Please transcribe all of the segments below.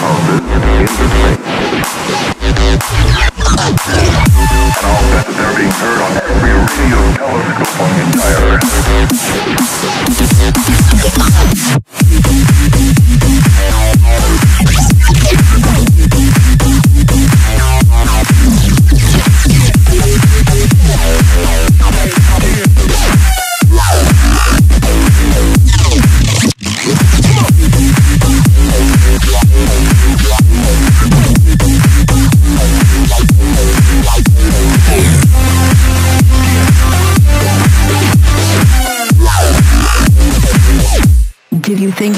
houses into space. And I'll bet that they're being heard on every radio telescope on the entire Earth.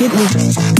Did you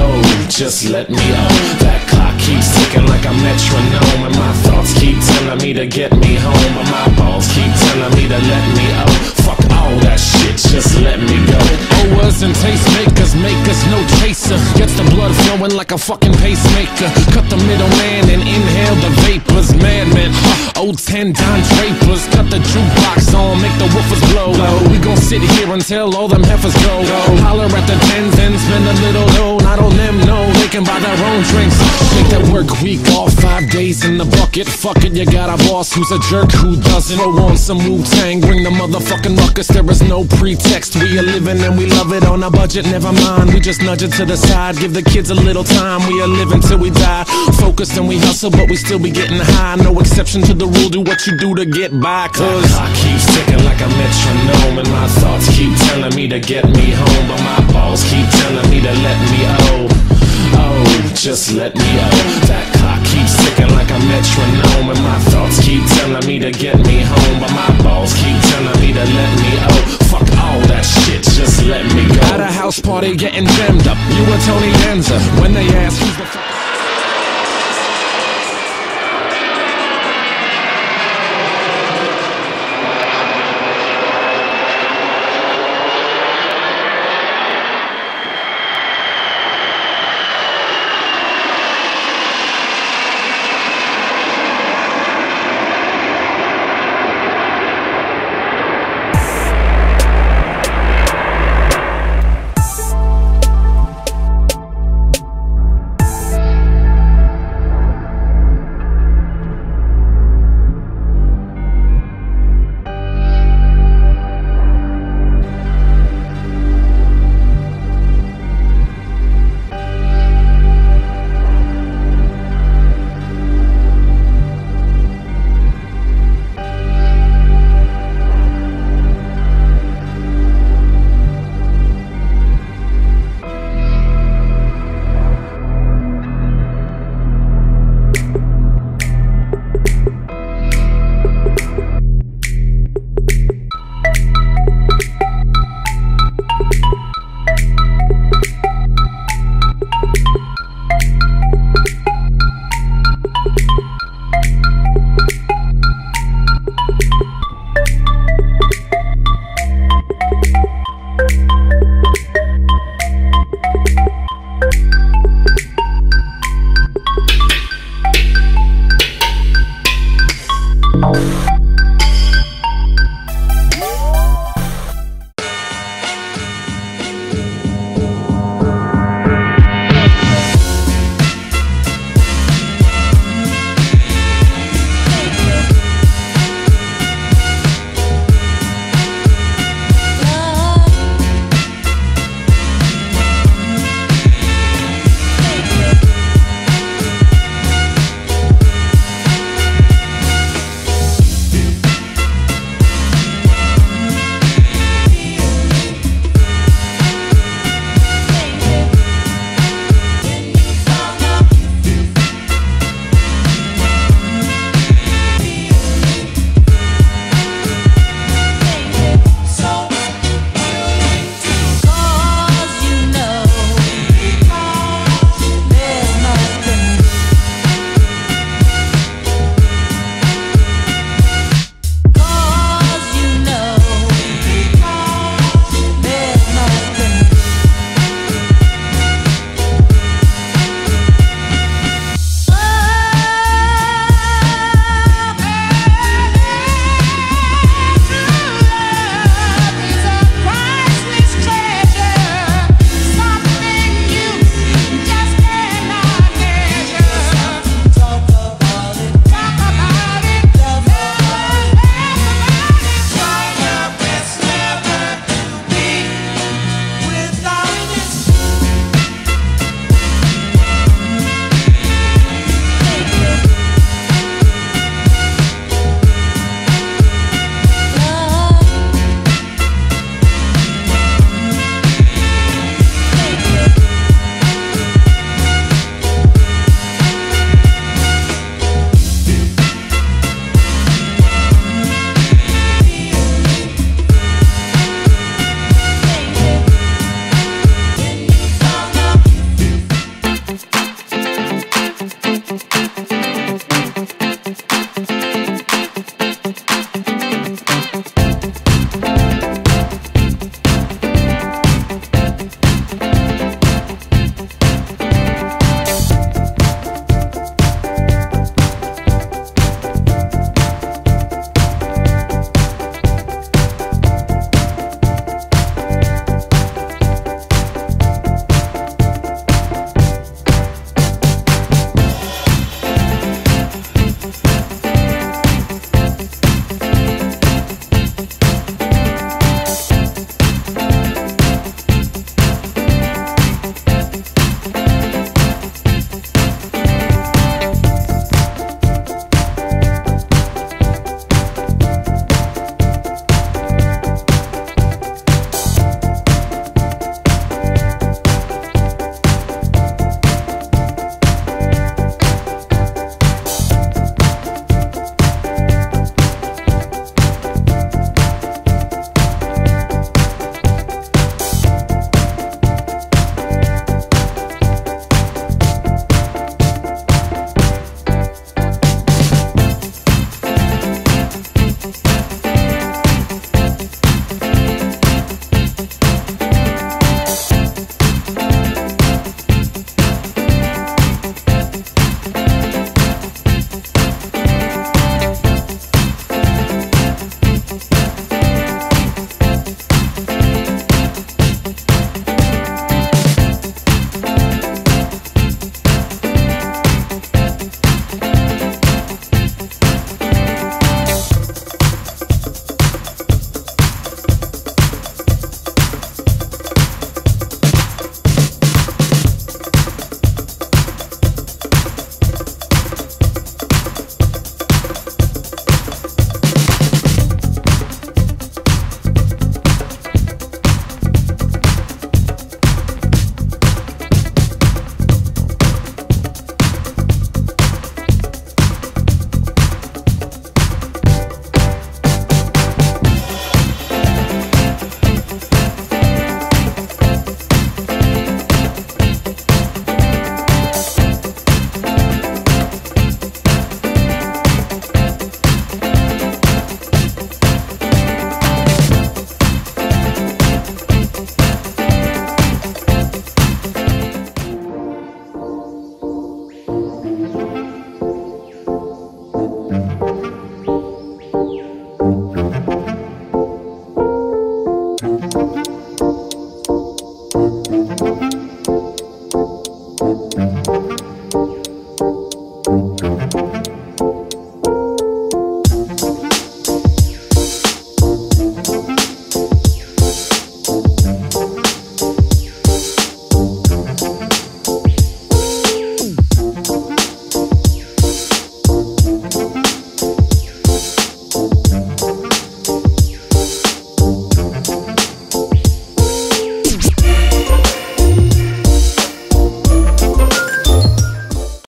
Oh, just let me oh. That clock keeps ticking like a metronome, and my thoughts keep telling me to get me home, but my balls keep telling me to let me oh. Fuck all that shit, just let me go. Oh, Owers and tastemakers make us no chaser. Gets the blood flowing like a fucking pacemaker. Cut the middleman and inhale the vapors. Madman, huh, old ten Don Drapers. Cut the jukebox on, make the woofers blow. We gon' sit here until all them heifers go. Holler at the tens and spend a little dough. Not on them, no, they can buy their own drinks. Take that work week off, five days in the bucket. Fuck it, you got a boss who's a jerk who doesn't. Throw on some Wu Tang, bring the motherfucking ruckus. There is no pretext. We are living and we love it on a budget. Never mind, we just nudge it to the side. Give the kids a little time. We are living till we die. Focused and we hustle, but we still be getting high. No exception to the rule. Do what you do to get by. Cause clock keeps ticking like a metronome, and my thoughts keep telling me to get me home, but my balls keep telling me to let me oh. Oh, just let me oh. That clock keeps ticking like a metronome, and my thoughts keep telling me to get me home, but my balls keep telling me to let me oh. Fuck all that shit, just let me go. At a house party getting jammed up, you and Tony Danza. When they ask who's the fuck